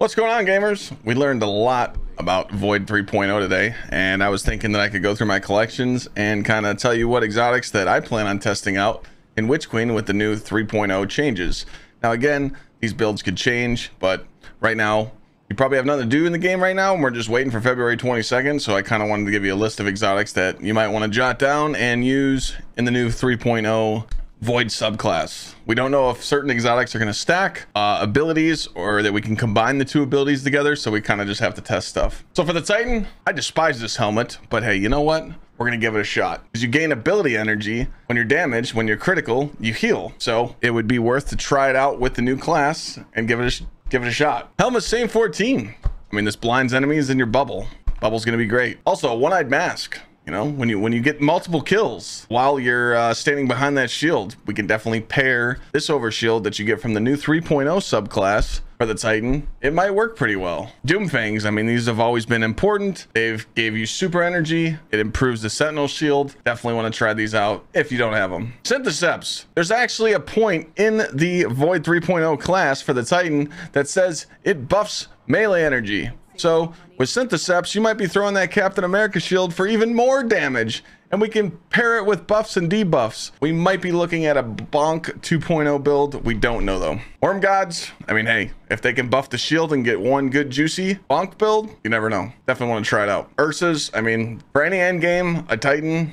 What's going on, gamers? We learned a lot about Void 3.0 today, and I was thinking that I could go through my collections and kind of tell you what exotics that I plan on testing out in Witch Queen with the new 3.0 changes. Now, again, these builds could change, but right now, you probably have nothing to do in the game right now, and we're just waiting for February 22nd, so I kind of wanted to give you a list of exotics that you might want to jot down and use in the new 3.0 void subclass. We don't know if certain exotics are going to stack uh, abilities or that we can combine the two abilities together. So we kind of just have to test stuff. So for the Titan, I despise this helmet, but hey, you know what? We're going to give it a shot because you gain ability energy when you're damaged. When you're critical, you heal. So it would be worth to try it out with the new class and give it a, give it a shot. Helm of Saint-14. I mean, this blinds enemies in your bubble. Bubble's going to be great. Also, one-eyed mask. You know, when you when you get multiple kills while you're uh, standing behind that shield, we can definitely pair this over shield that you get from the new 3.0 subclass for the Titan. It might work pretty well. Doomfangs, I mean, these have always been important. They've gave you super energy. It improves the Sentinel shield. Definitely want to try these out if you don't have them. Synthoceps. There's actually a point in the Void 3.0 class for the Titan that says it buffs melee energy. So with Synthoceps, you might be throwing that Captain America shield for even more damage. And we can pair it with buffs and debuffs. We might be looking at a Bonk 2.0 build. We don't know though. Worm Gods, I mean, hey, if they can buff the shield and get one good juicy Bonk build, you never know. Definitely want to try it out. Ursa's, I mean, for any end game, a Titan,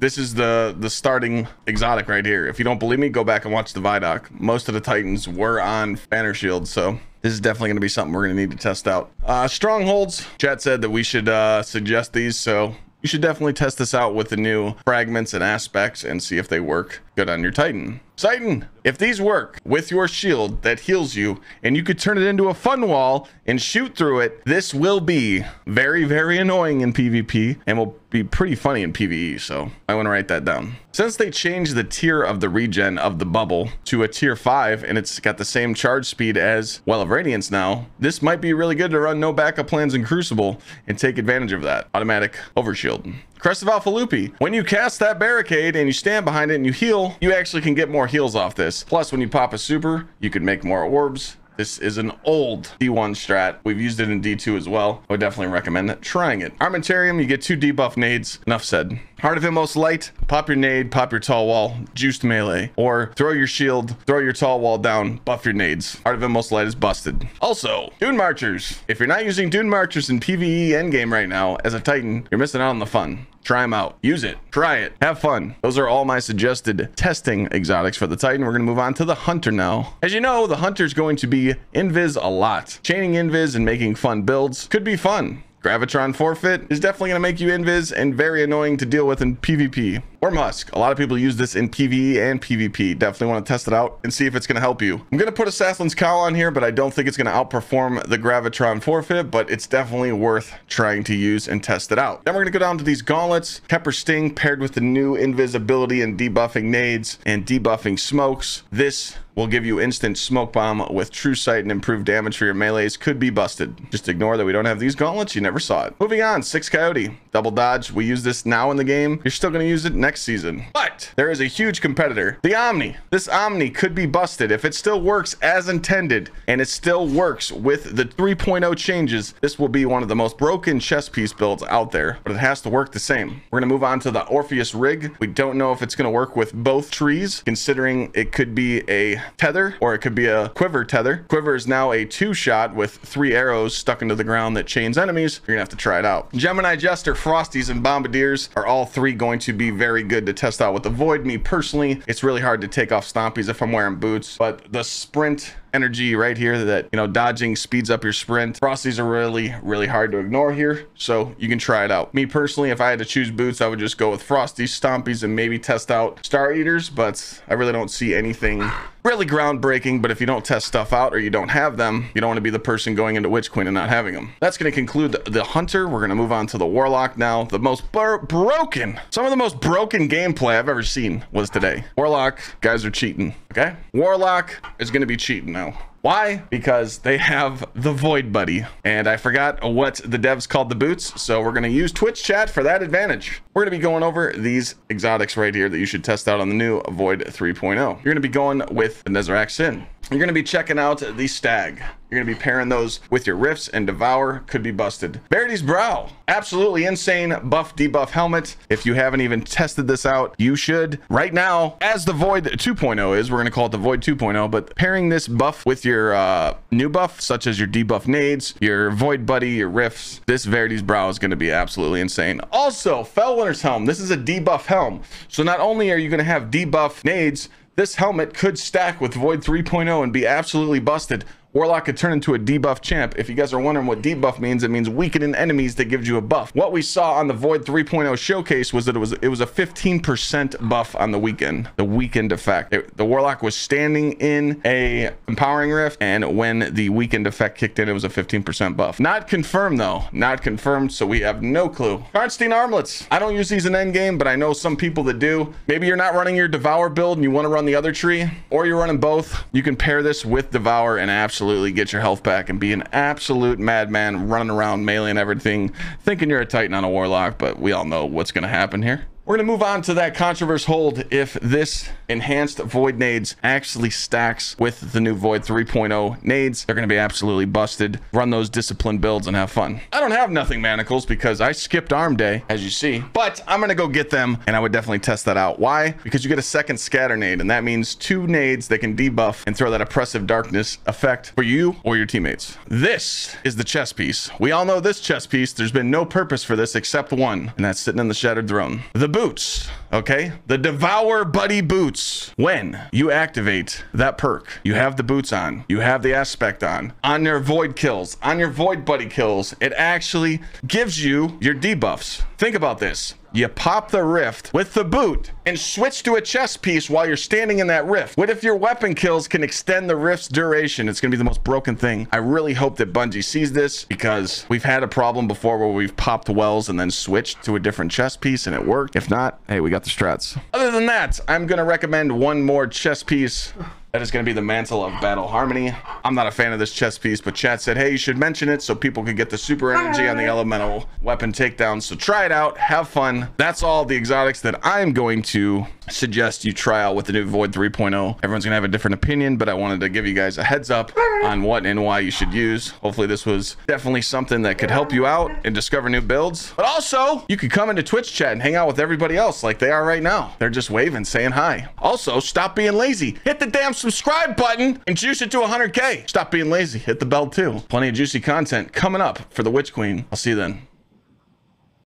this is the the starting exotic right here. If you don't believe me, go back and watch the Vidoc. Most of the Titans were on banner shields, so this is definitely going to be something we're going to need to test out. Uh, strongholds. Chat said that we should uh, suggest these, so you should definitely test this out with the new fragments and aspects and see if they work good on your Titan. Titan, if these work with your shield that heals you and you could turn it into a fun wall and shoot through it, this will be very, very annoying in PvP and will be pretty funny in PvE. So I want to write that down. Since they changed the tier of the regen of the bubble to a tier 5 and it's got the same charge speed as Well of Radiance now, this might be really good to run no backup plans in Crucible and take advantage of that. Automatic overshield. Crest of Alpha Lupi. When you cast that barricade and you stand behind it and you heal, you actually can get more heals off this. Plus, when you pop a super, you can make more orbs. This is an old D1 strat. We've used it in D2 as well. I would definitely recommend that. trying it. Armamentarium, you get two debuff nades. Enough said. Heart of Inmost Light, pop your nade, pop your tall wall, juiced melee. Or throw your shield, throw your tall wall down, buff your nades. Heart of Inmost Light is busted. Also, Dune Marchers. If you're not using Dune Marchers in PvE endgame right now as a Titan, you're missing out on the fun. Try them out. Use it. Try it. Have fun. Those are all my suggested testing exotics for the Titan. We're going to move on to the Hunter now. As you know, the Hunter is going to be invis a lot. Chaining invis and making fun builds could be fun. Gravitron forfeit is definitely going to make you invis and very annoying to deal with in PvP. Or Musk. A lot of people use this in PvE and PvP. Definitely want to test it out and see if it's going to help you. I'm going to put a Saslin's Cowl on here, but I don't think it's going to outperform the Gravitron forfeit, but it's definitely worth trying to use and test it out. Then we're going to go down to these gauntlets. Khepri's Sting paired with the new invisibility and debuffing nades and debuffing smokes. This will give you instant smoke bomb with true sight and improved damage for your melees could be busted. Just ignore that we don't have these gauntlets. You never saw it. Moving on, Sixth Coyote. Double dodge. We use this now in the game. You're still going to use it next season. But there is a huge competitor. The Omni. This Omni could be busted if it still works as intended and it still works with the 3.0 changes. This will be one of the most broken chess piece builds out there, but it has to work the same. We're going to move on to the Orpheus rig. We don't know if it's going to work with both trees, considering it could be a tether or it could be a quiver tether. Quiver is now a two shot with three arrows stuck into the ground that chains enemies. You're gonna have to try it out. Gemini Jester, Frosties, and Bombardiers are all three going to be very good to test out with the Void. Me personally, it's really hard to take off Stompies if I'm wearing boots, but the Sprint energy right here that, you know, dodging speeds up your sprint. Frosties are really, really hard to ignore here, so you can try it out. Me personally, if I had to choose boots, I would just go with Frosties, Stompies, and maybe test out Star Eaters, but I really don't see anything really groundbreaking, but if you don't test stuff out or you don't have them, you don't want to be the person going into Witch Queen and not having them. That's going to conclude the Hunter. We're going to move on to the Warlock now. The most broken, some of the most broken gameplay I've ever seen was today. Warlock, guys are cheating, okay? Warlock is going to be cheating now. Why? Because they have the Void Buddy. And I forgot what the devs called the boots, so we're going to use Twitch chat for that advantage. We're going to be going over these exotics right here that you should test out on the new Void 3.0. You're going to be going with the Nezarec Sin. You're going to be checking out the Stag. You're going to be pairing those with your Rifts and Devour. Could be busted. Verity's Brow. Absolutely insane buff debuff helmet. If you haven't even tested this out, you should. Right now, as the Void 2.0 is, we're going to call it the Void 2.0, but pairing this buff with your uh, new buff, such as your debuff nades, your Void Buddy, your Rifts, this Verity's Brow is going to be absolutely insane. Also, Felwinter's Helm. This is a debuff helm. So not only are you going to have debuff nades, this helmet could stack with Void 3.0 and be absolutely busted. Warlock could turn into a debuff champ. If you guys are wondering what debuff means, it means weakening enemies that gives you a buff. What we saw on the Void 3.0 showcase was that it was it was a 15% buff on the weekend, the weakened effect. It, the Warlock was standing in a empowering rift, and when the weakened effect kicked in, it was a 15% buff. Not confirmed though, not confirmed, so we have no clue. Karnstein armlets. I don't use these in endgame, but I know some people that do. Maybe you're not running your Devour build and you want to run the other tree, or you're running both. You can pair this with Devour and absolutely absolutely get your health back and be an absolute madman running around meleeing everything, thinking you're a Titan on a Warlock, but we all know what's going to happen here. We're going to move on to that Contraverse Hold if this enhanced Void nades actually stacks with the new Void 3.0 nades. They're going to be absolutely busted. Run those disciplined builds and have fun. I don't have nothing manacles because I skipped arm day, as you see, but I'm going to go get them and I would definitely test that out. Why? Because you get a second scatter nade and that means two nades that can debuff and throw that oppressive darkness effect for you or your teammates. This is the chess piece. We all know this chess piece. There's been no purpose for this except one, and that's sitting in the Shattered Throne. The boots, okay? The Devour Buddy boots. When you activate that perk, you have the boots on, you have the aspect on, on your void kills, on your void buddy kills, it actually gives you your debuffs. Think about this you pop the rift with the boot and switch to a chest piece while you're standing in that rift. What if your weapon kills can extend the rift's duration? It's going to be the most broken thing. I really hope that Bungie sees this because we've had a problem before where we've popped wells and then switched to a different chest piece and it worked. If not, hey, we got the strats. Other than that, I'm going to recommend one more chest piece that is going to be the Mantle of Battle Harmony. I'm not a fan of this chess piece, but chat said, hey, you should mention it so people could get the super energy on the elemental weapon takedown. So try it out, have fun. That's all the exotics that I'm going to suggest you try out with the new Void 3.0. Everyone's gonna have a different opinion, but I wanted to give you guys a heads up on what and why you should use. Hopefully this was definitely something that could help you out and discover new builds. But also, you could come into Twitch chat and hang out with everybody else like they are right now. They're just waving, saying hi. Also, stop being lazy. Hit the damn subscribe button and juice it to 100k. Stop being lazy. Hit the bell too. Plenty of juicy content coming up for the Witch Queen. I'll see you then.